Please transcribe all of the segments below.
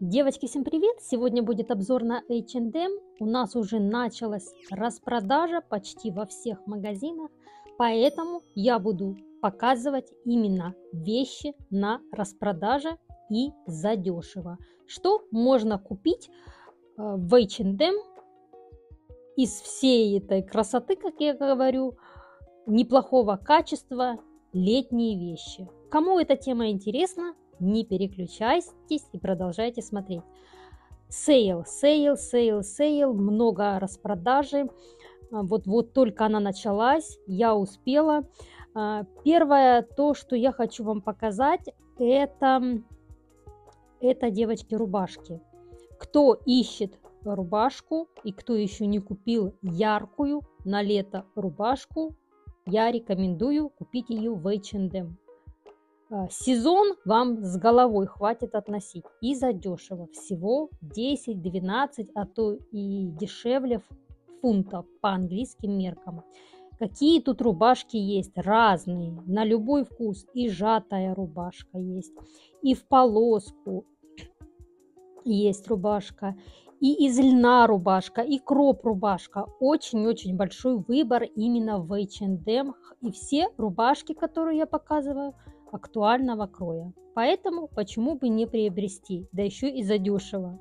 Девочки, всем привет! Сегодня будет обзор на H&M. У нас уже началась распродажа почти во всех магазинах, поэтому я буду показывать именно вещи на распродаже и задешево. Что можно купить э, в H&M из всей этой красоты, как я говорю, неплохого качества летние вещи. Кому эта тема интересна, не переключайтесь и продолжайте смотреть. Sale, sale, sale, sale, много распродажи. А, вот, вот только она началась, я успела. А, первое, то, что я хочу вам показать, это, это девочки, рубашки. Кто ищет рубашку и кто еще не купил яркую на лето рубашку, я рекомендую купить ее в H&M. А, сезон вам с головой хватит относить и задешево. Всего 10-12, а то и дешевле фунтов по английским меркам. Какие тут рубашки есть? Разные, на любой вкус. И жатая рубашка есть, и в полоску есть рубашка, и из льна рубашка, и кроп рубашка. Очень-очень большой выбор именно в H&M. И все рубашки, которые я показываю – актуального кроя. Поэтому почему бы не приобрести, да еще и задешево.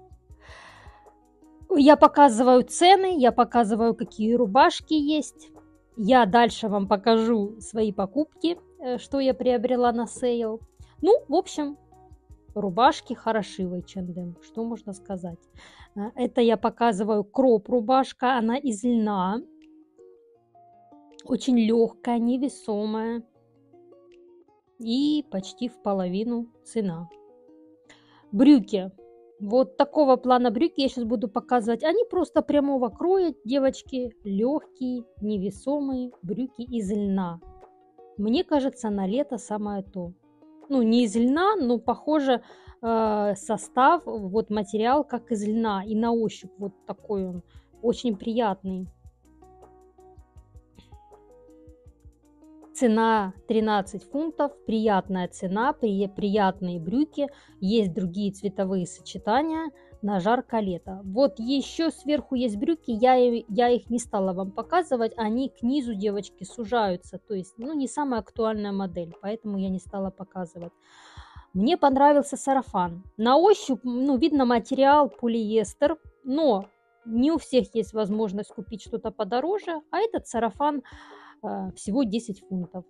Я показываю цены, я показываю, какие рубашки есть. Я дальше вам покажу свои покупки, э, что я приобрела на sale. Ну, в общем, рубашки хороши в H&M, что можно сказать. Э, это я показываю crop рубашка, она из льна, очень легкая, невесомая и почти в половину цена. Брюки. Вот такого плана брюки я сейчас буду показывать. Они просто прямого кроя, девочки, легкие, невесомые брюки из льна. Мне кажется, на лето самое то. Ну, не из льна, но похоже э, состав, вот материал как из льна. И на ощупь вот такой он, очень приятный. Цена 13 фунтов, приятная цена, при, приятные брюки, есть другие цветовые сочетания на жаркое лето. Вот еще сверху есть брюки, я, я их не стала вам показывать, они к низу, девочки, сужаются, то есть, ну, не самая актуальная модель, поэтому я не стала показывать. Мне понравился сарафан. На ощупь, ну, видно материал полиэстер, но не у всех есть возможность купить что-то подороже, а этот сарафан всего 10 фунтов.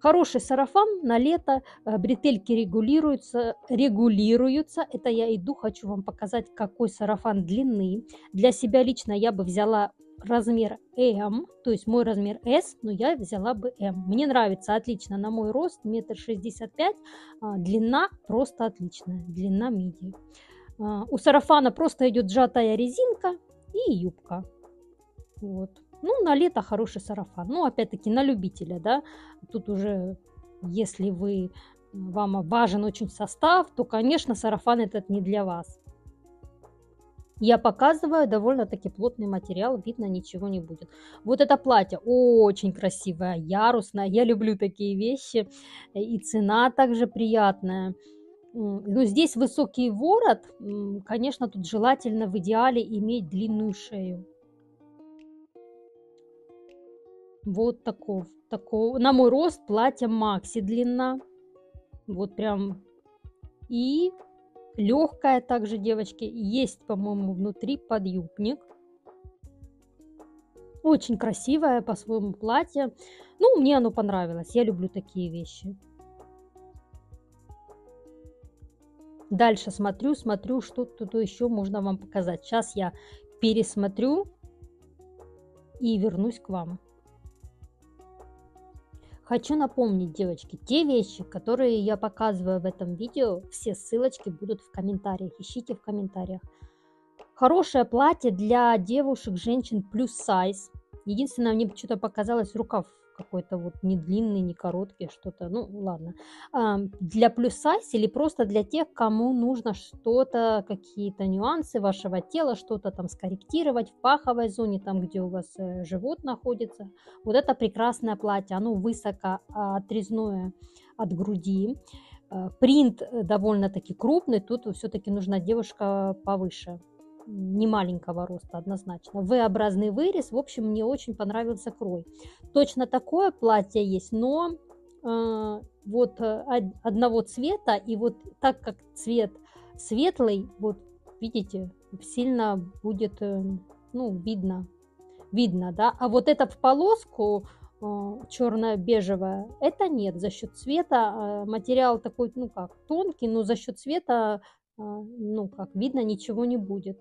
Хороший сарафан на лето, а, бретельки регулируются, регулируются. Это я иду, хочу вам показать, какой сарафан длины. Для себя лично я бы взяла размер М, то есть мой размер S, но я взяла бы М. Мне нравится, отлично, на мой рост, метр шестьдесят пять, а, длина просто отличная, длина миди. У сарафана просто идет сжатая резинка и юбка. Вот. Ну, на лето хороший сарафан. Ну, опять-таки, на любителя, да. Тут уже, если вы, вам важен очень состав, то, конечно, сарафан этот не для вас. Я показываю довольно-таки плотный материал, видно ничего не будет. Вот это платье очень красивое, ярусное. Я люблю такие вещи. И цена также приятная. Но здесь высокий ворот. Конечно, тут желательно в идеале иметь длинную шею. Вот такого, такого. На мой рост платье Макси длина. Вот прям. И легкая также, девочки. Есть, по-моему, внутри подъюбник. Очень красивое по-своему платье. Ну, мне оно понравилось. Я люблю такие вещи. Дальше смотрю, смотрю, что тут еще можно вам показать. Сейчас я пересмотрю и вернусь к вам. Хочу напомнить, девочки, те вещи, которые я показываю в этом видео, все ссылочки будут в комментариях. Ищите в комментариях. Хорошее платье для девушек, женщин плюс сайз. Единственное, мне что-то показалось, рукав какой-то вот не длинный, не короткий, что-то, ну ладно. А, для плюс сайз или просто для тех, кому нужно что-то, какие-то нюансы вашего тела, что-то там скорректировать в паховой зоне, там, где у вас э, живот находится. Вот это прекрасное платье, оно высоко отрезное от груди. Э, принт э, довольно-таки крупный, тут все-таки нужна девушка повыше, не маленького роста однозначно. V-образный вырез, в общем, мне очень понравился крой. Точно такое платье есть, но э, вот э, одного цвета, и вот так как цвет светлый, вот видите, сильно будет, э, ну, видно, видно, да, а вот это в полоску, а, черно-бежевая, это нет. За счет цвета а, материал такой, ну как, тонкий, но за счет цвета, ну как, видно, ничего не будет.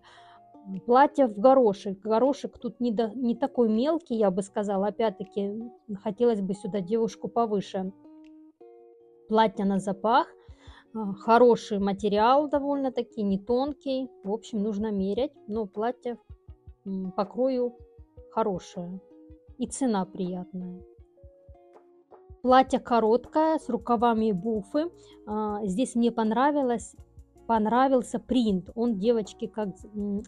Платье в горошек. Горошек тут не, до, не такой мелкий, я бы сказала. Опять-таки, хотелось бы сюда девушку повыше. Платье на запах. Хороший материал довольно-таки, не тонкий. В общем, нужно мерять. Но платье по крою хорошее и цена приятная. Платье короткое, с рукавами буфы. А, здесь мне понравилось, понравился принт. Он, девочки, как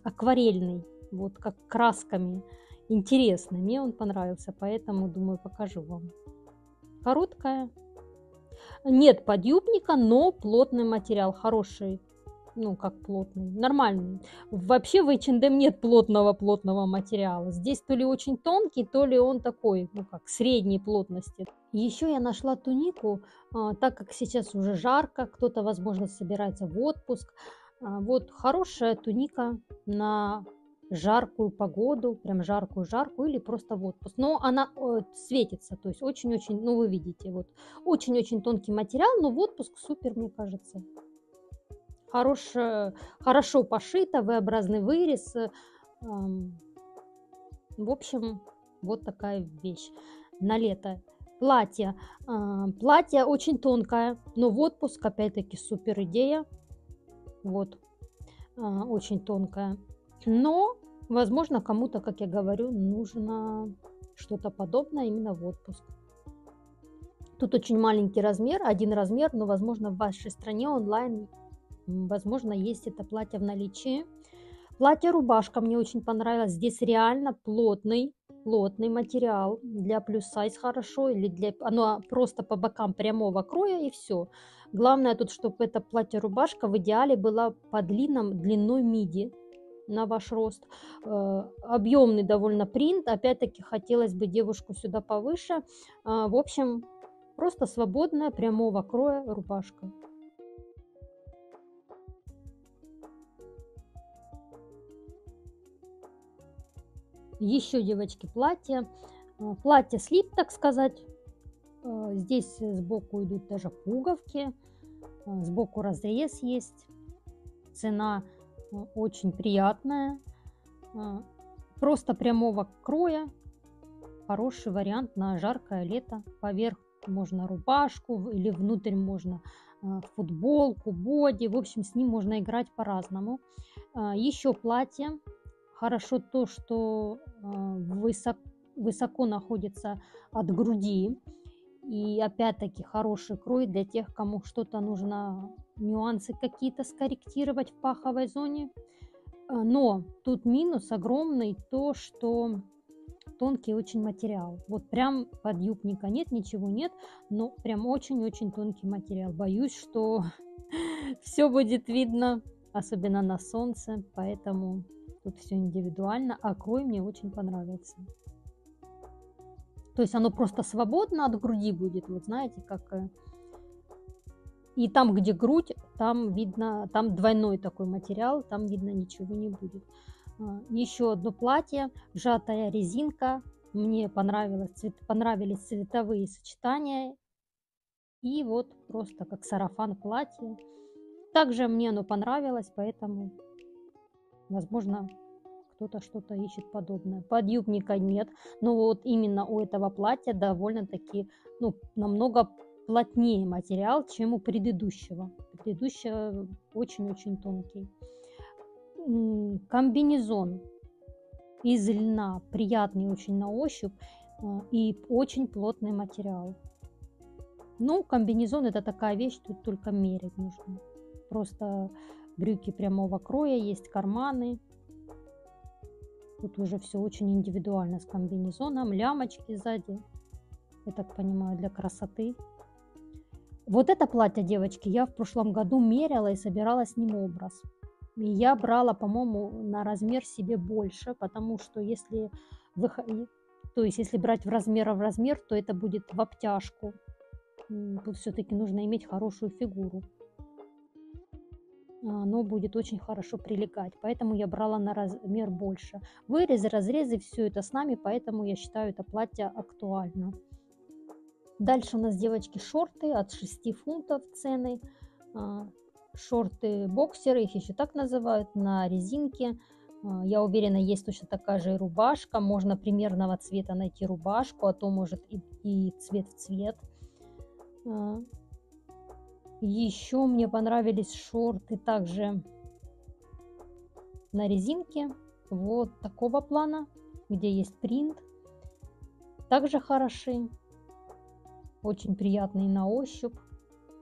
акварельный, вот как красками. Интересный, мне он понравился, поэтому, думаю, покажу вам. Короткая. Нет подъюбника, но плотный материал, хороший ну, как плотный, нормальный. Вообще в H&M нет плотного-плотного материала. Здесь то ли очень тонкий, то ли он такой, ну, как средней плотности. Еще я нашла тунику, а, так как сейчас уже жарко, кто-то, возможно, собирается в отпуск. А, вот хорошая туника на жаркую погоду, прям жаркую-жаркую или просто в отпуск. Но она э, светится, то есть очень-очень, ну вы видите, вот очень-очень тонкий материал, но в отпуск супер, мне кажется хорош, хорошо пошито, V-образный вырез. В общем, вот такая вещь на лето. Платье. А, платье очень тонкое, но в отпуск опять-таки супер идея. Вот, а, очень тонкое. Но, возможно, кому-то, как я говорю, нужно что-то подобное именно в отпуск. Тут очень маленький размер, один размер, но, возможно, в вашей стране онлайн Возможно, есть это платье в наличии. Платье-рубашка мне очень понравилось. Здесь реально плотный, плотный материал. Для плюс сайз хорошо. Или для... Оно просто по бокам прямого кроя и все. Главное тут, чтобы это платье-рубашка в идеале была по длинам длиной миди на ваш рост. Э, объемный довольно принт. Опять-таки хотелось бы девушку сюда повыше. Э, в общем, просто свободная прямого кроя рубашка. Еще, девочки, платье. А, платье слип, так сказать. А, здесь сбоку идут даже пуговки. А, сбоку разрез есть. Цена очень приятная. Просто прямого кроя. Хороший вариант на жаркое лето. Поверх можно рубашку или внутрь можно футболку, боди. В общем, с ним можно играть по-разному. Еще платье Хорошо то, что а, высоко, высоко находится от груди. И опять-таки хороший крой для тех, кому что-то нужно, нюансы какие-то скорректировать в паховой зоне. А, но тут минус огромный то, что тонкий очень материал. Вот прям подъюбника нет, ничего нет, но прям очень-очень тонкий материал. Боюсь, что все будет видно, особенно на солнце, поэтому Тут все индивидуально, а крой мне очень понравился. То есть оно просто свободно от груди будет, вот знаете, как... Э, и там, где грудь, там видно, там двойной такой материал, там видно ничего не будет. А, Еще одно платье, сжатая резинка. Мне понравилось, цвет, понравились цветовые сочетания. И вот просто как сарафан платье. Также мне оно понравилось, поэтому Возможно, кто-то что-то ищет подобное. Подъюбника нет, но вот именно у этого платья довольно-таки, ну, намного плотнее материал, чем у предыдущего. Предыдущего очень-очень тонкий. Комбинезон из льна, приятный очень на ощупь а, и очень плотный материал. Ну, комбинезон это такая вещь, тут только мерить нужно. Просто брюки прямого кроя, есть карманы. Тут уже все очень индивидуально с комбинезоном, лямочки сзади. Я так понимаю, для красоты. Вот это платье, девочки, я в прошлом году меряла и собирала с ним образ. И я брала, по-моему, на размер себе больше, потому что если вы, то есть если брать в размер в размер, то это будет в обтяжку. Тут все-таки нужно иметь хорошую фигуру. Оно будет очень хорошо прилегать, поэтому я брала на размер больше. Вырезы, разрезы, все это с нами, поэтому я считаю это платье актуально. Дальше у нас, девочки, шорты от 6 фунтов цены. А, шорты-боксеры, их еще так называют, на резинке. А, я уверена, есть точно такая же рубашка. Можно примерного цвета найти рубашку, а то может и, и цвет в цвет. Еще мне понравились шорты также на резинке. Вот такого плана, где есть принт. Также хороши очень приятный на ощупь.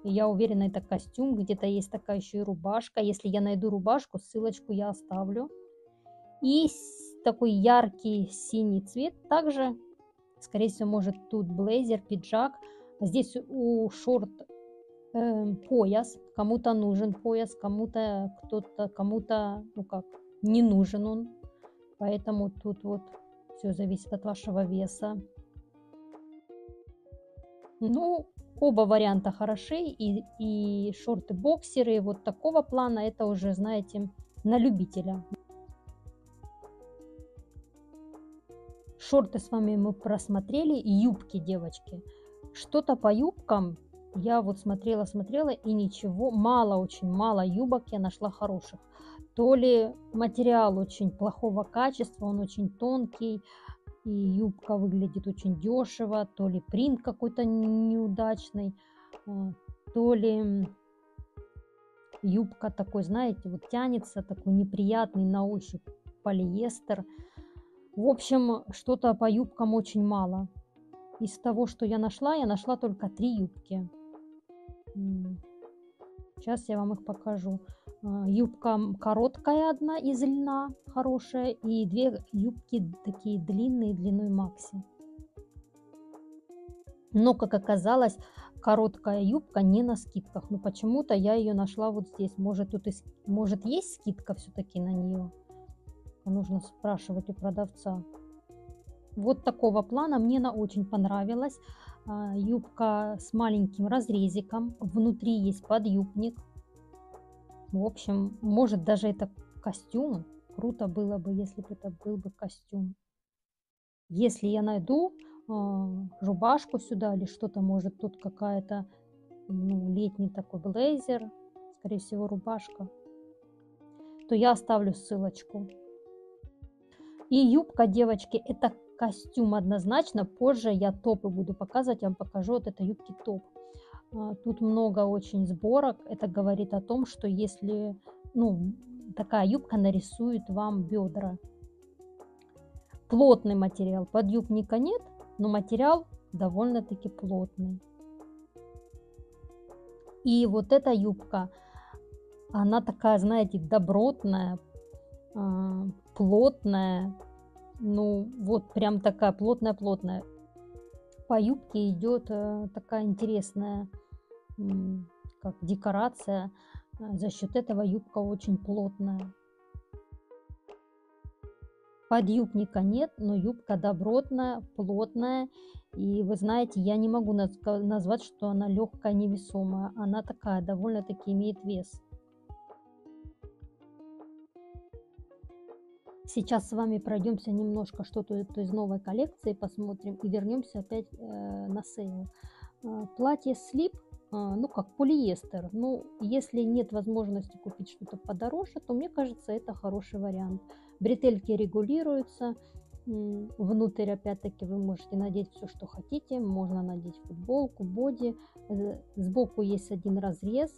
И я уверена, это костюм, где-то есть такая еще и рубашка. Если я найду рубашку, ссылочку я оставлю. И такой яркий синий цвет. Также, скорее всего, может тут блейзер, пиджак. Здесь у шорт э, пояс. Кому-то нужен пояс, кому-то кто-то, кому-то, ну как, не нужен он. Поэтому тут вот все зависит от вашего веса. Ну, оба варианта хороши, и, и шорты-боксеры вот такого плана, это уже, знаете, на любителя. Шорты с вами мы просмотрели, и юбки, девочки. Что-то по юбкам я вот смотрела, смотрела, и ничего, мало, очень мало юбок я нашла хороших. То ли материал очень плохого качества, он очень тонкий, и юбка выглядит очень дешево, то ли принт какой-то неудачный, то ли юбка такой, знаете, вот тянется, такой неприятный на ощупь полиэстер. В общем, что-то по юбкам очень мало. Из того, что я нашла, я нашла только три юбки. Сейчас я вам их покажу. А, юбка короткая одна из льна, хорошая, и две юбки такие длинные, длиной макси. Но, как оказалось, короткая юбка не на скидках. Но почему-то я ее нашла вот здесь. Может, тут и, может есть скидка все-таки на нее? Нужно спрашивать у продавца. Вот такого плана мне она очень понравилась. А, юбка с маленьким разрезиком. Внутри есть подъюбник. В общем, может даже это костюм. Круто было бы, если бы это был бы костюм. Если я найду э, рубашку сюда или что-то, может тут какая-то ну, летний такой блейзер, скорее всего рубашка, то я оставлю ссылочку. И юбка, девочки, это костюм однозначно. Позже я топы буду показывать, я вам покажу вот это юбки топ. А, тут много очень сборок. Это говорит о том, что если ну, такая юбка нарисует вам бедра. Плотный материал. Подъюбника нет, но материал довольно-таки плотный. И вот эта юбка, она такая, знаете, добротная, а, плотная. Ну, вот прям такая плотная-плотная по юбке идет э, такая интересная как декорация. Э, за счет этого юбка очень плотная. Подъюбника нет, но юбка добротная, плотная. И вы знаете, я не могу назвать, что она легкая, невесомая. Она такая, довольно-таки имеет вес. Сейчас с вами пройдемся немножко что-то из новой коллекции, посмотрим и вернемся опять э, на sale. Э, платье слип, э, ну как полиэстер. Ну, если нет возможности купить что-то подороже, то мне кажется, это хороший вариант. Бретельки регулируются. Внутрь, опять-таки, вы можете надеть все, что хотите. Можно надеть футболку, боди. Э, сбоку есть один разрез,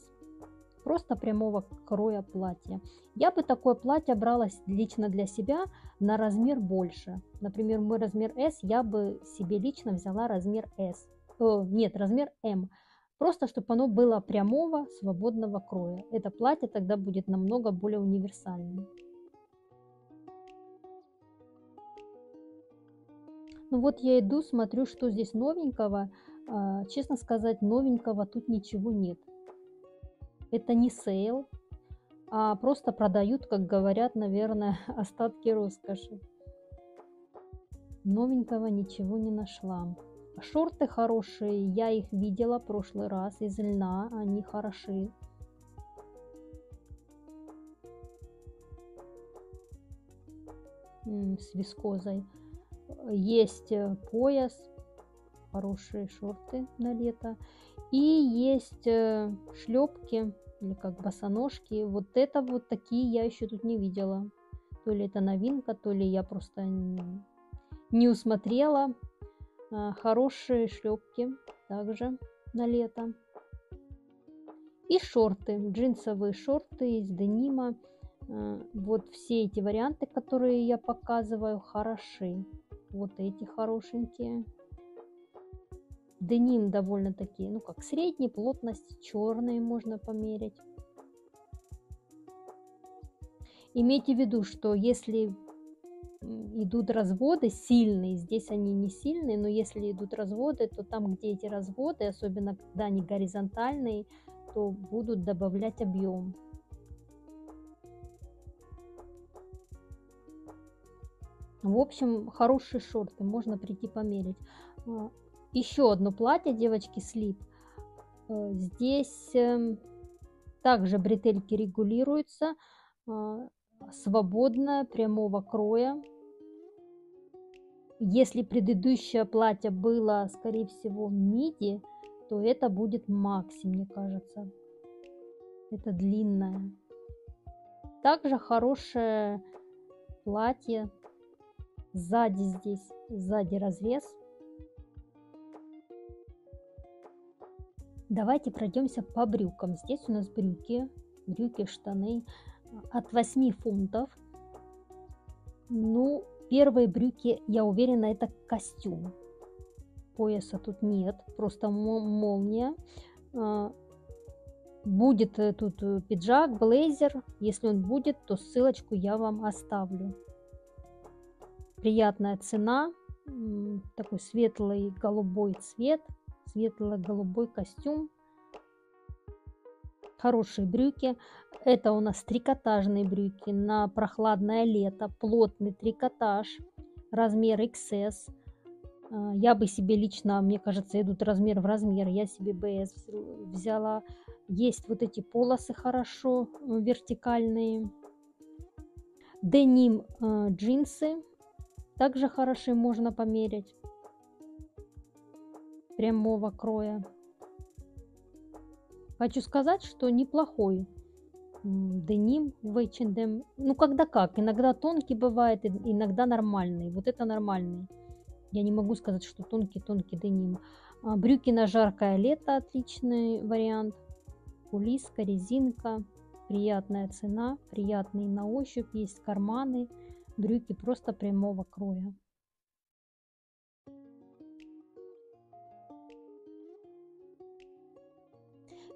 просто прямого кроя платья. Я бы такое платье брала лично для себя на размер больше. Например, мой размер S, я бы себе лично взяла размер S. Э, нет, размер M. Просто, чтобы оно было прямого, свободного кроя. Это платье тогда будет намного более универсальным. Ну вот я иду, смотрю, что здесь новенького. А, честно сказать, новенького тут ничего нет. Это не sale, а просто продают, как говорят, наверное, остатки роскоши. Новенького ничего не нашла. Шорты хорошие, я их видела в прошлый раз из льна, они хороши. С вискозой. Есть э, пояс, хорошие шорты на лето. И есть э, шлепки или как босоножки. Вот это вот такие я еще тут не видела. То ли это новинка, то ли я просто не, усмотрела. А, хорошие шлепки также на лето. И шорты, джинсовые шорты из денима. А, вот все эти варианты, которые я показываю, хороши. Вот эти хорошенькие. Деним довольно-таки, ну как средней плотности, черные можно померить. Имейте в виду, что если идут разводы сильные, здесь они не сильные, но если идут разводы, то там, где эти разводы, особенно когда они горизонтальные, то будут добавлять объем. В общем, хорошие шорты, можно прийти померить. Еще одно платье, девочки, слип. Э, здесь эм, также бретельки регулируются, а, свободное, прямого кроя. Если предыдущее платье было, скорее всего, миди, то это будет макси, мне кажется. Это длинное. Также хорошее платье. Сзади здесь, сзади разрез. Давайте пройдемся по брюкам. Здесь у нас брюки, брюки, штаны от 8 фунтов. Ну, первые брюки, я уверена, это костюм. Пояса тут нет, просто молния. А, будет э, тут э, пиджак, блейзер. Если он будет, то ссылочку я вам оставлю. Приятная цена. Такой светлый голубой цвет светло-голубой костюм, хорошие брюки. Это у нас трикотажные брюки на прохладное лето, плотный трикотаж, размер XS. А, я бы себе лично, мне кажется, идут размер в размер. Я себе BS взяла. Есть вот эти полосы хорошо вертикальные. Деним э, джинсы также хорошие можно померить прямого кроя. Хочу сказать, что неплохой деним в H&M. Ну, когда как. Иногда тонкий бывает, иногда нормальный. Вот это нормальный. Я не могу сказать, что тонкий-тонкий деним. А, брюки на жаркое лето отличный вариант. Кулиска, резинка. Приятная цена, приятный на ощупь. Есть карманы. Брюки просто прямого кроя.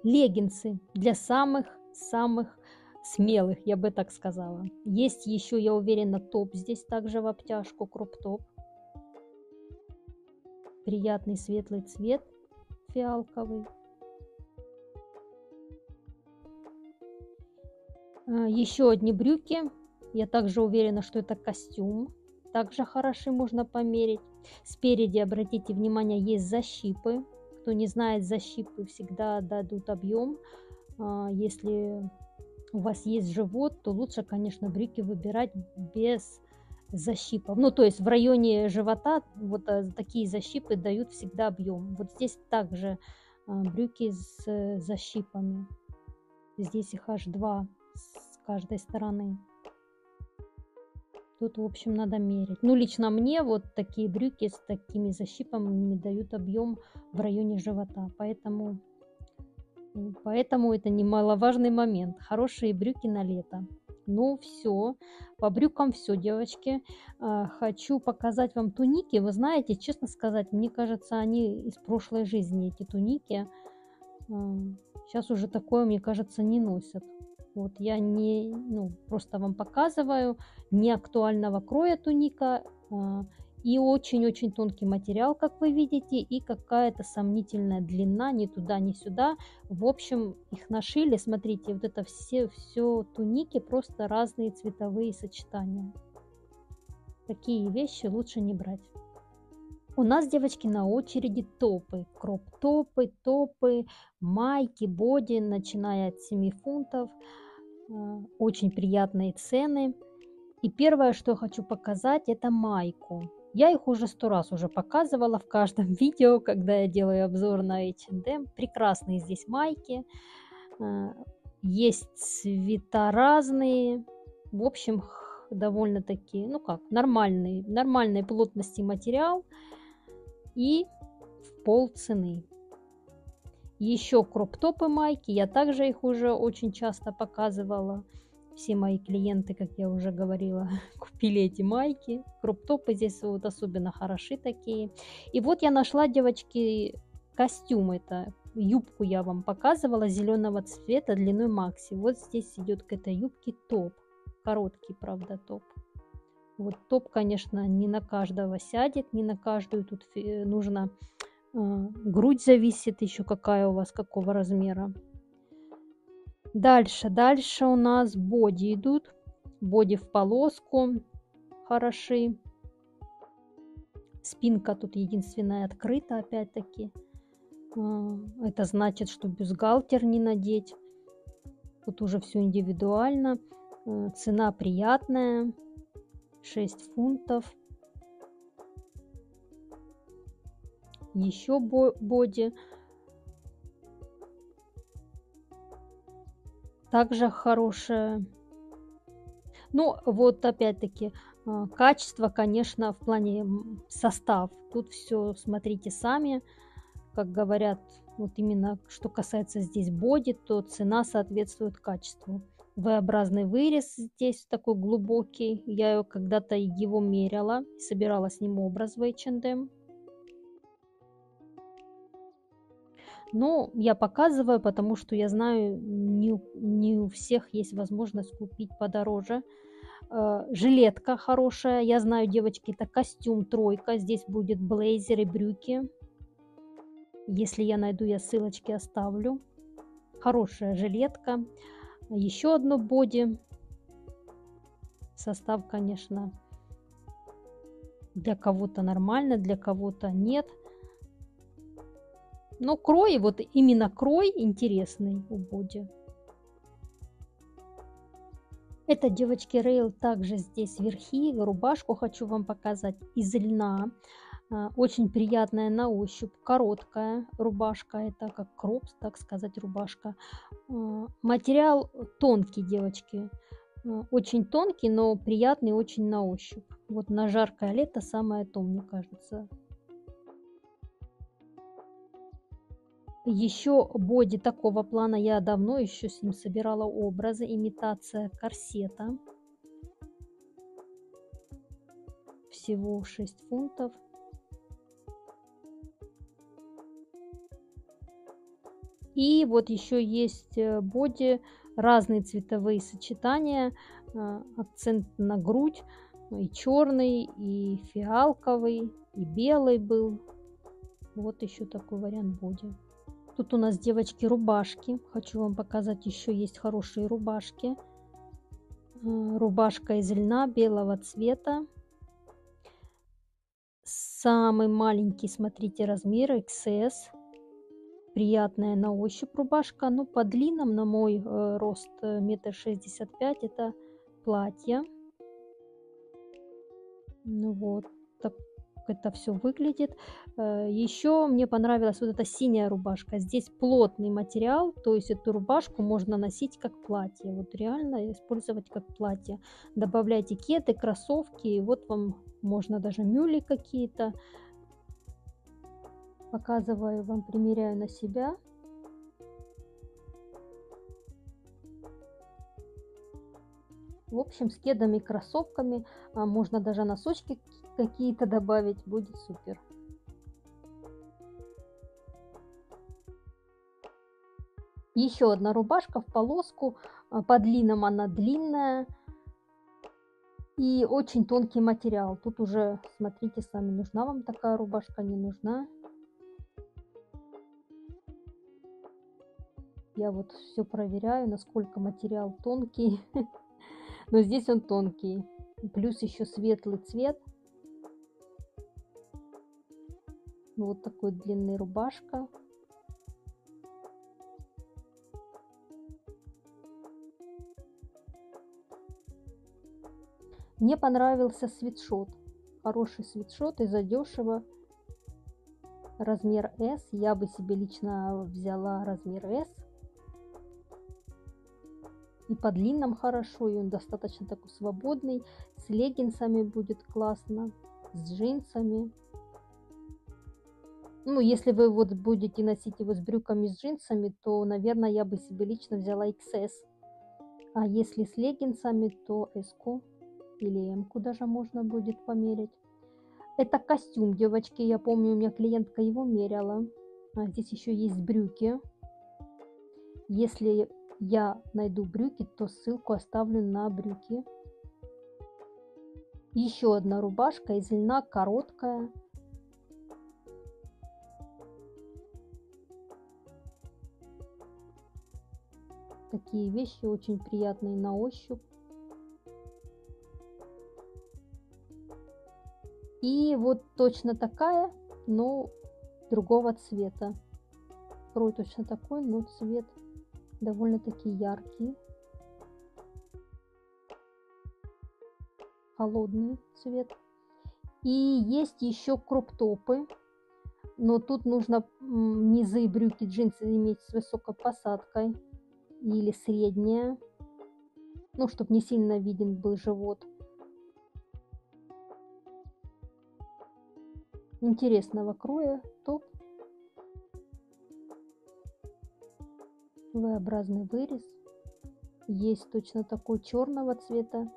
Леггинсы для самых-самых смелых, я бы так сказала. Есть еще, я уверена, топ здесь также в обтяжку, кроп-топ. Приятный светлый цвет, фиалковый. А, еще одни брюки. Я также уверена, что это костюм. Также хороши, можно померить. Спереди, обратите внимание, есть защипы. Кто не знает, защипы всегда дадут объем. А, если у вас есть живот, то лучше, конечно, брюки выбирать без защипов. Ну, то есть в районе живота вот э, такие защипы дают всегда объем. Вот здесь также а, брюки с э, защипами. Здесь их аж два с каждой стороны. Тут, в общем, надо мерить. Ну, лично мне вот такие брюки с такими защипами дают объем в районе живота. Поэтому, поэтому это немаловажный момент. Хорошие брюки на лето. Ну, все. По брюкам все, девочки. А, хочу показать вам туники. Вы знаете, честно сказать, мне кажется, они из прошлой жизни, эти туники. Сейчас уже такое, мне кажется, не носят. Вот я не, ну, просто вам показываю не актуального кроя туника. А, И очень-очень тонкий материал, как вы видите, и какая-то сомнительная длина, ни туда, ни сюда. В общем, их нашили, смотрите, вот это все, все туники, просто разные цветовые сочетания. Такие вещи лучше не брать. У нас, девочки, на очереди топы. Кроп-топы, топы, майки, боди, начиная от 7 фунтов. Э, очень приятные цены. И первое, что я хочу показать, это майку. Я их уже сто раз уже показывала в каждом видео, когда я делаю обзор на H&M. Прекрасные здесь майки. Э, есть цвета разные. В общем, довольно-таки, ну как, нормальный, нормальной плотности материал и в пол цены. Еще кроп-топы майки, я также их уже очень часто показывала. Все мои клиенты, как я уже говорила, купили эти майки. Кроп-топы здесь вот особенно хороши такие. И вот я нашла, девочки, костюм это. Юбку я вам показывала зеленого цвета длиной макси. Вот здесь идет к этой юбке топ. Короткий, правда, топ. Вот топ, конечно, не на каждого сядет, не на каждую тут нужно грудь зависит еще какая у вас, какого размера. Дальше, дальше у нас боди идут. Боди в полоску хороши. Спинка тут единственная открыта, опять-таки. А, это значит, что бюстгальтер не надеть. Тут уже все индивидуально. Э, цена приятная. 6 фунтов. Еще боди. Также хорошая. Ну, вот опять-таки, а, качество, конечно, в плане состав. Тут все смотрите сами. Как говорят, вот именно что касается здесь боди, то цена соответствует качеству. V-образный вырез здесь такой глубокий. Я когда-то его меряла, собирала с ним образ в H&M. Но я показываю, потому что я знаю, не, не у всех есть возможность купить подороже. Э, жилетка хорошая. Я знаю, девочки, это костюм тройка. Здесь будет блейзер и брюки. Если я найду, я ссылочки оставлю. Хорошая жилетка. Еще одно боди. Состав, конечно, для кого-то нормально, для кого-то нет. Но крой, вот именно крой интересный у боди. Это, девочки, рейл также здесь верхи. Рубашку хочу вам показать из льна. А, очень приятная на ощупь, короткая рубашка, это как кроп, так сказать, рубашка. А, материал тонкий, девочки, а, очень тонкий, но приятный очень на ощупь. Вот на жаркое лето самое то, мне кажется. Еще боди такого плана я давно еще с ним собирала образы, имитация корсета. Всего 6 фунтов. И вот еще есть э, боди, разные цветовые сочетания, а, акцент на грудь, и черный, и фиалковый, и белый был. Вот еще такой вариант боди. Тут у нас, девочки, рубашки. Хочу вам показать, еще есть хорошие рубашки. А, рубашка из льна белого цвета. Самый маленький, смотрите, размер XS приятная на ощупь рубашка. Ну, по длинам, на мой э, рост э, метр шестьдесят пять, это платье. Ну вот, так это все выглядит. Э, Еще мне понравилась вот эта синяя рубашка. Здесь плотный материал, то есть эту рубашку можно носить как платье. Вот реально использовать как платье. Добавляйте кеты, кроссовки, и вот вам можно даже мюли какие-то показываю вам, примеряю на себя. В общем, с кедами и кроссовками а можно даже носочки какие-то добавить, будет супер. Еще одна рубашка в полоску, а, по длинам она длинная, И очень тонкий материал. Тут уже смотрите сами, нужна вам такая рубашка, не нужна. Я вот все проверяю, насколько материал тонкий. Но здесь он тонкий. Плюс еще светлый цвет. Вот такой длинный рубашка. Мне понравился свитшот. Хороший свитшот и задешево. Размер S. Я бы себе лично взяла размер S. И по длинам хорошо, и он достаточно такой свободный. С леггинсами будет классно, с джинсами. Ну, если вы вот будете носить его с брюками, с джинсами, то, наверное, я бы себе лично взяла XS. А если с леггинсами, то S или M даже можно будет померить. Это костюм, девочки, я помню, у меня клиентка его меряла. А здесь еще есть брюки. Если я найду брюки, то ссылку оставлю на брюки. Еще одна рубашка из льна, короткая. Такие вещи очень приятные на ощупь. И вот точно такая, но другого цвета. Крой точно такой, но цвет довольно-таки яркий. Холодный цвет. И есть еще кроп-топы. Но тут нужно низы брюки, джинсы иметь с высокой посадкой или средняя. Ну, чтобы не сильно виден был живот. Интересного кроя топ V-образный вырез. Есть точно такой черного цвета.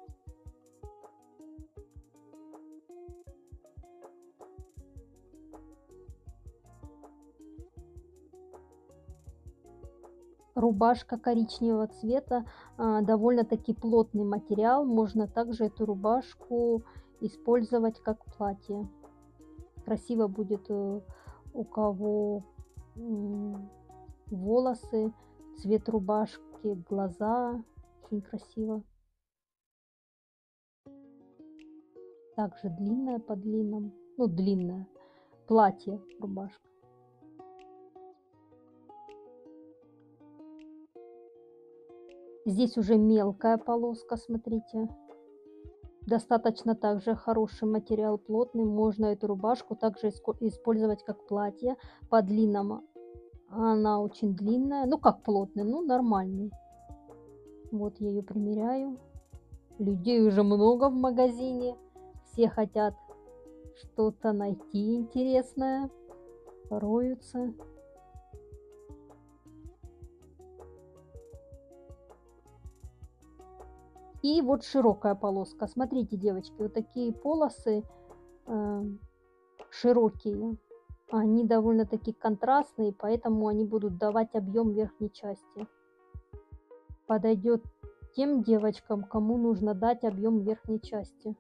Рубашка коричневого цвета, а, довольно-таки плотный материал. Можно также эту рубашку использовать как платье. Красиво будет э, у кого волосы цвет рубашки, глаза. Очень красиво. Также длинная по длинам. Ну, длинная. Платье, рубашка. Здесь уже мелкая полоска, смотрите. Достаточно также хороший материал, плотный. Можно эту рубашку также использовать как платье по длинному она очень длинная. Ну, как плотная, ну, нормальный. Вот я ее примеряю. Людей уже много в магазине. Все хотят что-то найти интересное. Роются. И вот широкая полоска. Смотрите, девочки, вот такие полосы э, широкие. Они довольно-таки контрастные, поэтому они будут давать объем верхней части. Подойдет тем девочкам, кому нужно дать объем верхней части.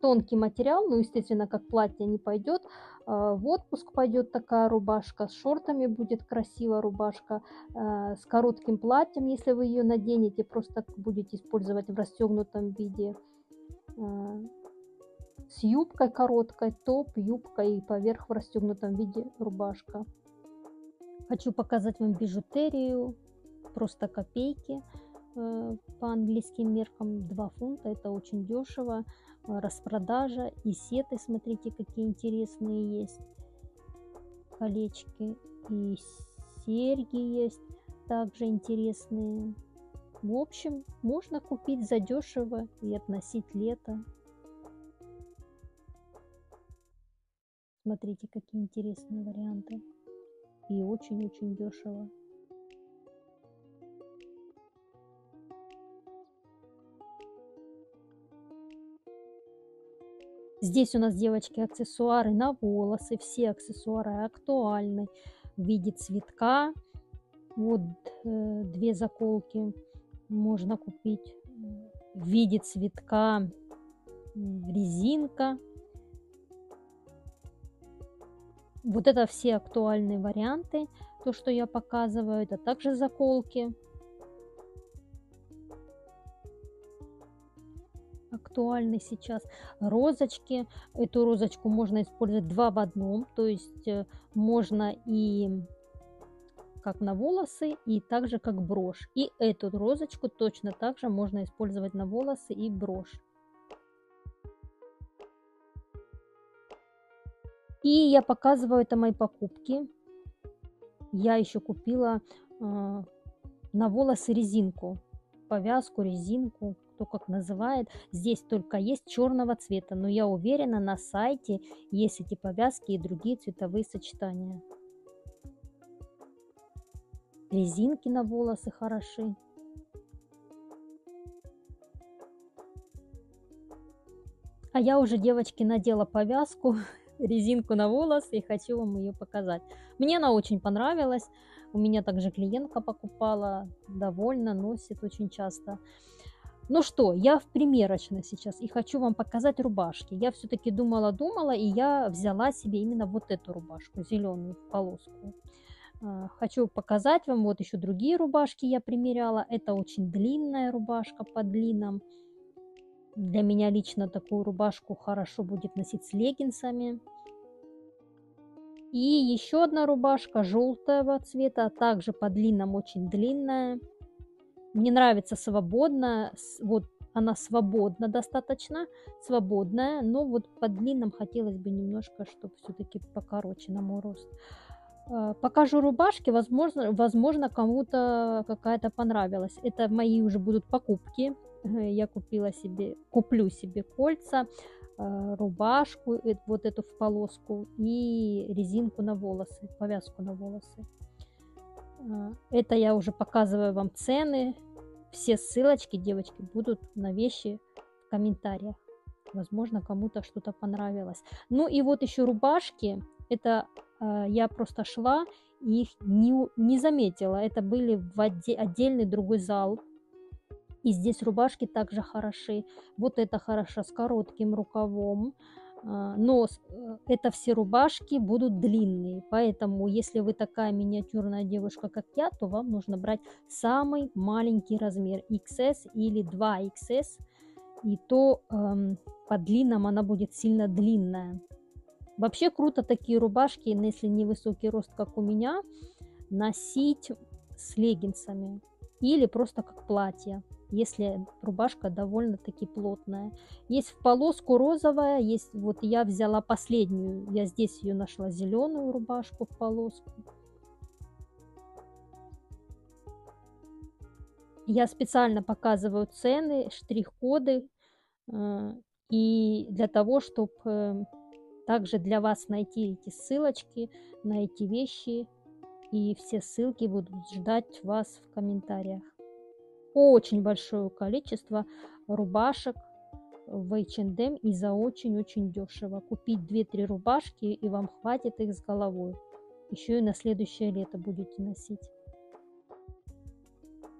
Тонкий материал, ну, естественно, как платье не пойдет. А, в отпуск пойдет такая рубашка, с шортами будет красивая рубашка, а, с коротким платьем, если вы ее наденете, просто будете использовать в расстегнутом виде а, с юбкой короткой, топ, юбка и поверх в расстегнутом виде рубашка. Хочу показать вам бижутерию, просто копейки э, по английским меркам 2 фунта, это очень дешево, э, распродажа и сеты, смотрите какие интересные есть, колечки и серьги есть, также интересные. В общем, можно купить задешево и относить лето. Смотрите, какие интересные варианты. И очень-очень дешево. Здесь у нас, девочки, аксессуары на волосы. Все аксессуары актуальны в виде цветка. Вот э, две заколки можно купить в виде цветка резинка. Вот это все актуальные варианты, то, что я показываю, это также заколки. Актуальны сейчас розочки. Эту розочку можно использовать два в одном, то есть э, можно и как на волосы, и также как брошь. И эту розочку точно так же можно использовать на волосы и брошь. И я показываю это мои покупки. Я еще купила э, на волосы резинку, повязку, резинку, кто как называет. Здесь только есть черного цвета, но я уверена, на сайте есть эти повязки и другие цветовые сочетания. Резинки на волосы хороши. А я уже, девочки, надела повязку, резинку на волос и хочу вам ее показать. Мне она очень понравилась. У меня также клиентка покупала, довольна, носит очень часто. Ну что, я в примерочной сейчас и хочу вам показать рубашки. Я все-таки думала-думала, и я взяла себе именно вот эту рубашку, зеленую полоску. А, хочу показать вам, вот еще другие рубашки я примеряла. Это очень длинная рубашка по длинам. Для меня лично такую рубашку хорошо будет носить с леггинсами. И еще одна рубашка желтого цвета, также по длинам очень длинная. Мне нравится свободная, вот она свободна достаточно, свободная, но вот по длинам хотелось бы немножко, чтобы все-таки покороче на мой рост. А, покажу рубашки, возможно, возможно кому-то какая-то понравилась. Это мои уже будут покупки. Я купила себе, куплю себе кольца, а, рубашку, э, вот эту в полоску и резинку на волосы, повязку на волосы. А, это я уже показываю вам цены. Все ссылочки, девочки, будут на вещи в комментариях. Возможно, кому-то что-то понравилось. Ну и вот еще рубашки. Это э, я просто шла и их не, не заметила. Это были в отде- отдельный другой зал. И здесь рубашки также хороши. Вот это хорошо с коротким рукавом. А, но э, это все рубашки будут длинные, поэтому если вы такая миниатюрная девушка, как я, то вам нужно брать самый маленький размер XS или 2XS, и то эм, по длинам она будет сильно длинная. Вообще круто такие рубашки, если не высокий рост, как у меня, носить с леггинсами или просто как платье, если рубашка довольно-таки плотная. Есть в полоску розовая, есть вот я взяла последнюю, я здесь ее нашла зеленую рубашку в полоску. Я специально показываю цены, штрих-коды, э, и для того, чтобы э, также для вас найти эти ссылочки на эти вещи, и все ссылки будут ждать вас в комментариях. Очень большое количество рубашек в H&M и за очень-очень дешево. Купить 2-3 рубашки и вам хватит их с головой. Еще и на следующее лето будете носить.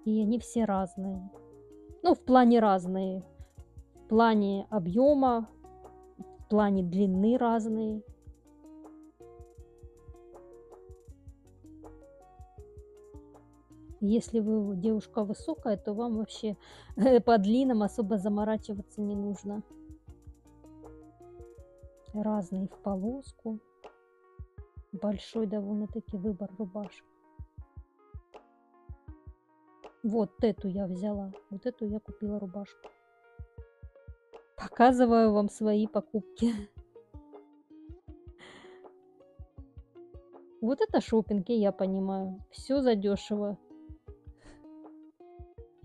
И они все разные. Ну, в плане разные. В плане объема, в плане длины разные. Если вы девушка высокая, то вам вообще по длинам особо заморачиваться не нужно. Разные в полоску. Большой довольно-таки выбор рубашек. Вот эту я взяла. Вот эту я купила рубашку. Показываю вам свои покупки. Вот это шопинг, я понимаю. Все задешево.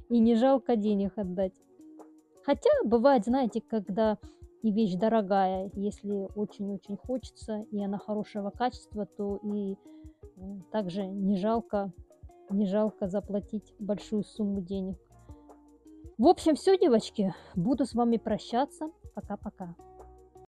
И не жалко денег отдать. Хотя бывает, знаете, когда и вещь дорогая, если очень-очень хочется, и она хорошего качества, то и также не жалко не жалко заплатить большую сумму денег. В общем, все, девочки. Буду с вами прощаться. Пока-пока.